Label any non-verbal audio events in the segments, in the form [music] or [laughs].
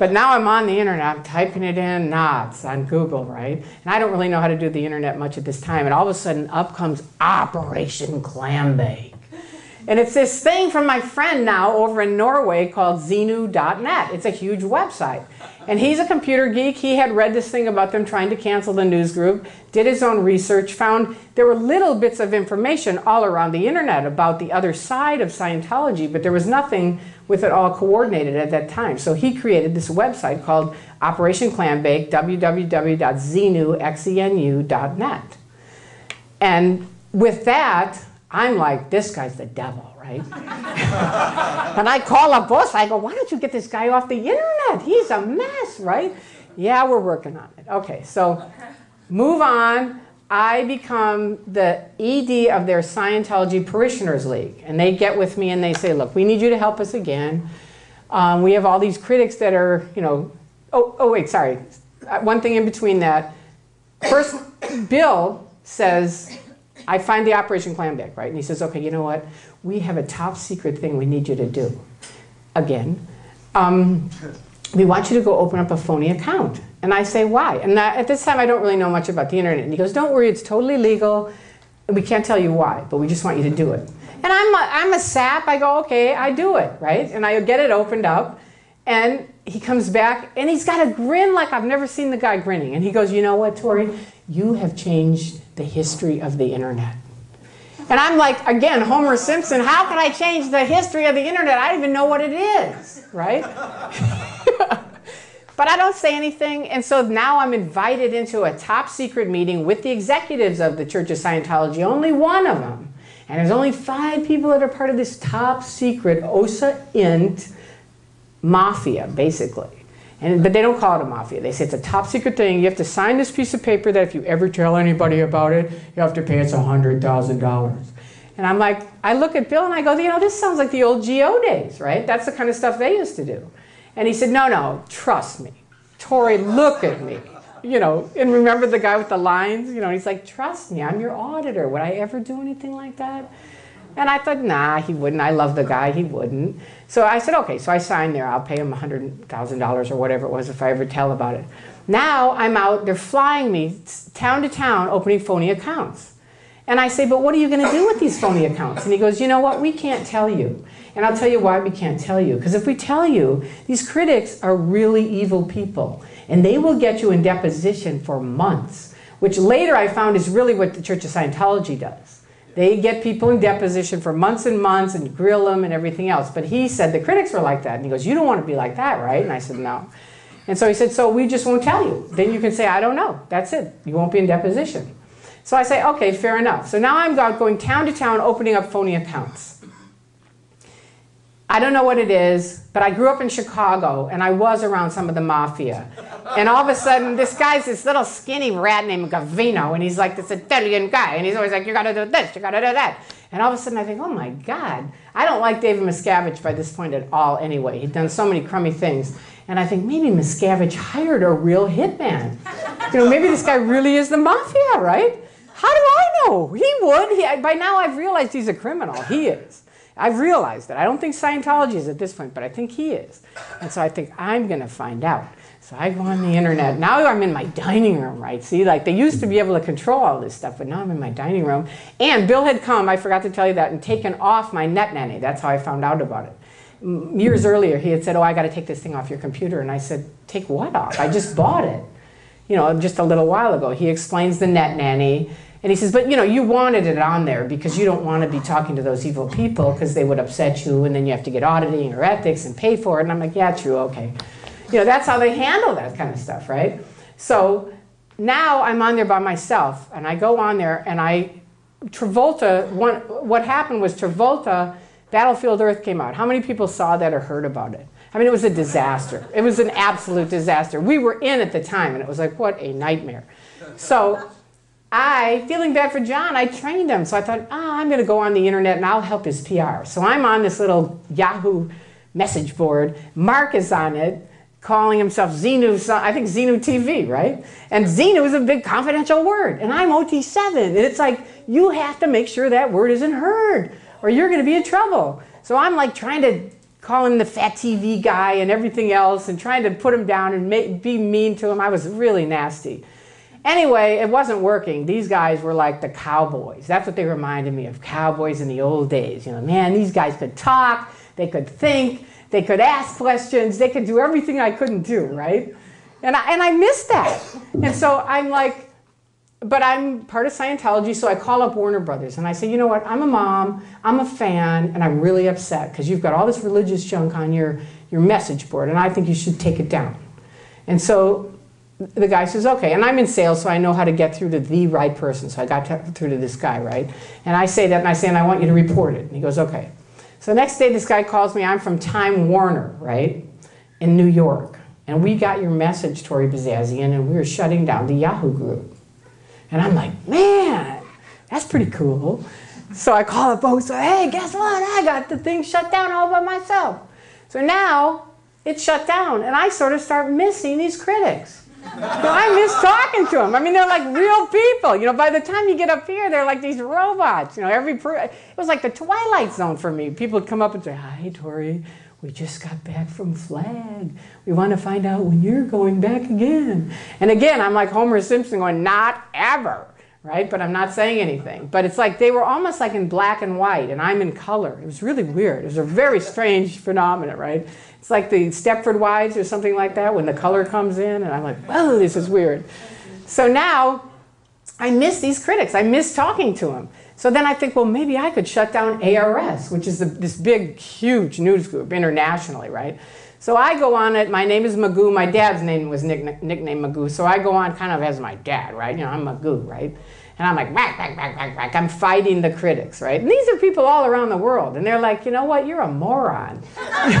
But now I'm on the internet, I'm typing it in, knots on Google, right? And I don't really know how to do the internet much at this time. And all of a sudden, up comes Operation Clambake. And it's this thing from my friend now over in Norway called Xenu.net. It's a huge website. And he's a computer geek. He had read this thing about them trying to cancel the news group, did his own research, found there were little bits of information all around the internet about the other side of Scientology, but there was nothing with it all coordinated at that time. So he created this website called Operation Clambake, www.xenu.net. And with that, I'm like, this guy's the devil, right? [laughs] and I call up boss, I go, why don't you get this guy off the internet? He's a mess, right? Yeah, we're working on it. Okay, so move on. I become the ED of their Scientology Parishioners League. And they get with me and they say, look, we need you to help us again. Um, we have all these critics that are, you know, oh, oh, wait, sorry. Uh, one thing in between that. First, [coughs] Bill says, I find the Operation Clambake, right? And he says, okay, you know what? We have a top secret thing we need you to do. Again. Um, we want you to go open up a phony account. And I say, why? And that, at this time, I don't really know much about the internet. And he goes, don't worry, it's totally legal. We can't tell you why, but we just want you to do it. And I'm a, I'm a sap. I go, okay, I do it, right? And I get it opened up. And he comes back and he's got a grin like I've never seen the guy grinning. And he goes, you know what, Tory? You have changed the history of the internet. And I'm like, again, Homer Simpson, how can I change the history of the internet? I don't even know what it is, right? [laughs] but I don't say anything. And so now I'm invited into a top secret meeting with the executives of the Church of Scientology, only one of them. And there's only five people that are part of this top secret OSA int mafia, basically. And, but they don't call it a mafia. They say it's a top secret thing. You have to sign this piece of paper that if you ever tell anybody about it, you have to pay us $100,000. And I'm like, I look at Bill and I go, you know, this sounds like the old GO days, right? That's the kind of stuff they used to do. And he said, no, no, trust me. Tory, look at me. You know, and remember the guy with the lines? You know, he's like, trust me, I'm your auditor. Would I ever do anything like that? And I thought, nah, he wouldn't. I love the guy, he wouldn't. So I said, okay, so I signed there. I'll pay him $100,000 or whatever it was if I ever tell about it. Now I'm out, they're flying me town to town opening phony accounts. And I say, but what are you going to do with these phony accounts? And he goes, you know what? We can't tell you. And I'll tell you why we can't tell you. Because if we tell you, these critics are really evil people. And they will get you in deposition for months, which later I found is really what the Church of Scientology does. They get people in deposition for months and months and grill them and everything else. But he said the critics were like that. And he goes, You don't want to be like that, right? And I said, No. And so he said, So we just won't tell you. Then you can say, I don't know. That's it. You won't be in deposition. So I say, okay, fair enough. So now I'm going town to town opening up phony accounts. I don't know what it is, but I grew up in Chicago and I was around some of the mafia. And all of a sudden, this guy's this little skinny rat named Gavino, and he's like this Italian guy, and he's always like, you gotta do this, you gotta do that. And all of a sudden, I think, oh my God, I don't like David Miscavige by this point at all anyway. He'd done so many crummy things. And I think maybe Miscavige hired a real hitman. You know, maybe this guy really is the mafia, right? How do I know? He would. He, by now, I've realized he's a criminal. He is. I've realized that. I don't think Scientology is at this point, but I think he is. And so I think I'm going to find out. So I go on the internet. Now I'm in my dining room, right? See, like they used to be mm-hmm. able to control all this stuff, but now I'm in my dining room. And Bill had come, I forgot to tell you that, and taken off my net nanny. That's how I found out about it. Years mm-hmm. earlier, he had said, Oh, I got to take this thing off your computer. And I said, Take what off? I just bought it, you know, just a little while ago. He explains the net nanny and he says, but you know, you wanted it on there because you don't want to be talking to those evil people because they would upset you and then you have to get auditing or ethics and pay for it. And I'm like, yeah, true, okay. You know, that's how they handle that kind of stuff, right? So now I'm on there by myself and I go on there and I, Travolta, one, what happened was Travolta, Battlefield Earth came out. How many people saw that or heard about it? I mean, it was a disaster. It was an absolute disaster. We were in at the time and it was like, what a nightmare. So I, feeling bad for John, I trained him. So I thought, ah, I'm going to go on the internet and I'll help his PR. So I'm on this little Yahoo message board. Mark is on it, calling himself Xenu, I think Xenu TV, right? And Xenu is a big confidential word. And I'm OT7. And it's like, you have to make sure that word isn't heard or you're going to be in trouble. So I'm like trying to call him the fat TV guy and everything else and trying to put him down and make, be mean to him. I was really nasty. Anyway, it wasn't working. These guys were like the cowboys. That's what they reminded me of cowboys in the old days. You know, man, these guys could talk, they could think, they could ask questions, they could do everything I couldn't do, right? And I, and I missed that. And so I'm like, but I'm part of Scientology, so I call up Warner Brothers and I say, you know what, I'm a mom, I'm a fan, and I'm really upset because you've got all this religious junk on your, your message board, and I think you should take it down. And so the guy says, okay. And I'm in sales, so I know how to get through to the right person. So I got to, through to this guy, right? And I say that, and I say, and I want you to report it. And he goes, okay. So the next day, this guy calls me. I'm from Time Warner, right, in New York. And we got your message, Tory Bezazian, and we were shutting down the Yahoo group. And I'm like, man, that's pretty cool. So I call up folks, so, hey, guess what? I got the thing shut down all by myself. So now it's shut down, and I sort of start missing these critics. I miss talking to them. I mean, they're like real people. You know, by the time you get up here, they're like these robots. You know, every it was like the Twilight Zone for me. People would come up and say, "Hi, Tory. We just got back from Flag. We want to find out when you're going back again." And again, I'm like Homer Simpson, going, "Not ever." Right, but I'm not saying anything. But it's like they were almost like in black and white, and I'm in color. It was really weird. It was a very strange phenomenon, right? It's like the Stepford Wives or something like that when the color comes in, and I'm like, whoa, this is weird. So now I miss these critics. I miss talking to them. So then I think, well, maybe I could shut down ARS, which is the, this big, huge news group internationally, right? So I go on it. My name is Magoo. My dad's name was nick, nicknamed Magoo. So I go on kind of as my dad, right? You know, I'm Magoo, right? And I'm like, back, back, back, back, back. I'm fighting the critics, right? And these are people all around the world. And they're like, you know what? You're a moron. [laughs] [laughs] and I'm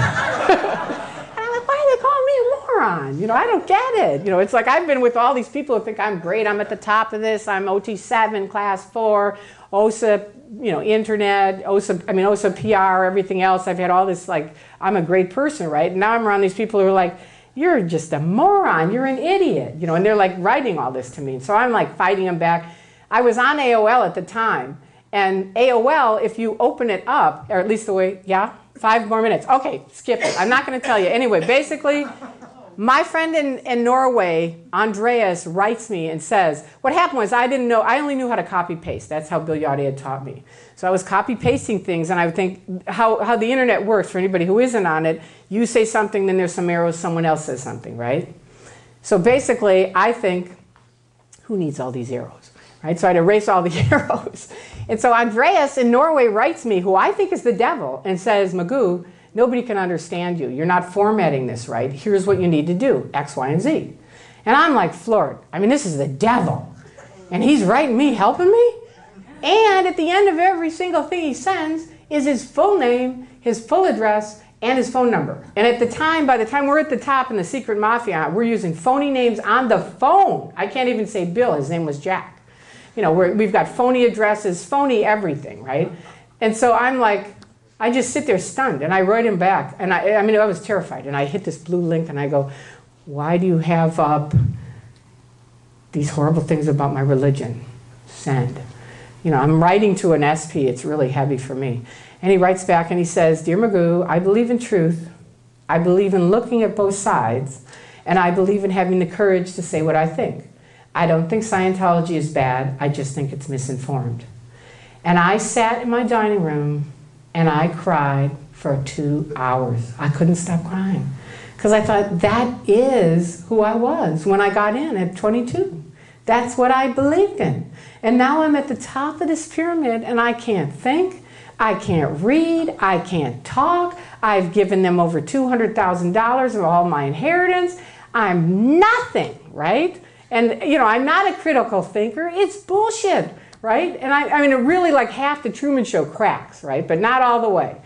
like, why are they calling me a moron? You know, I don't get it. You know, it's like I've been with all these people who think I'm great. I'm at the top of this. I'm OT7, class four, OSA, you know, internet, OSA, I mean, OSA PR, everything else. I've had all this, like, I'm a great person, right? And now I'm around these people who are like, you're just a moron. You're an idiot. You know, and they're like writing all this to me. So I'm like fighting them back. I was on AOL at the time, and AOL, if you open it up, or at least the way, yeah, five more minutes. Okay, skip it. I'm not going to tell you. Anyway, basically, my friend in, in Norway, Andreas, writes me and says, What happened was I didn't know, I only knew how to copy paste. That's how Bill Yardley had taught me. So I was copy pasting things, and I would think how, how the internet works for anybody who isn't on it. You say something, then there's some arrows, someone else says something, right? So basically, I think, who needs all these arrows? right? So I'd erase all the [laughs] arrows. And so Andreas in Norway writes me, who I think is the devil, and says, Magoo, nobody can understand you. You're not formatting this right. Here's what you need to do X, Y, and Z. And I'm like floored. I mean, this is the devil. And he's writing me, helping me? And at the end of every single thing he sends is his full name, his full address, and his phone number. And at the time, by the time we're at the top in the secret mafia, we're using phony names on the phone. I can't even say Bill, his name was Jack you know, we have got phony addresses, phony everything, right? And so I'm like, I just sit there stunned and I write him back. And I, I mean, I was terrified. And I hit this blue link and I go, why do you have up these horrible things about my religion? Send. You know, I'm writing to an SP. It's really heavy for me. And he writes back and he says, Dear Magoo, I believe in truth. I believe in looking at both sides. And I believe in having the courage to say what I think. I don't think Scientology is bad, I just think it's misinformed. And I sat in my dining room and I cried for two hours. I couldn't stop crying because I thought that is who I was when I got in at 22. That's what I believed in. And now I'm at the top of this pyramid and I can't think, I can't read, I can't talk. I've given them over $200,000 of all my inheritance. I'm nothing, right? And, you know, I'm not a critical thinker. It's bullshit, right? And I, I mean, really like half the Truman Show cracks, right? But not all the way.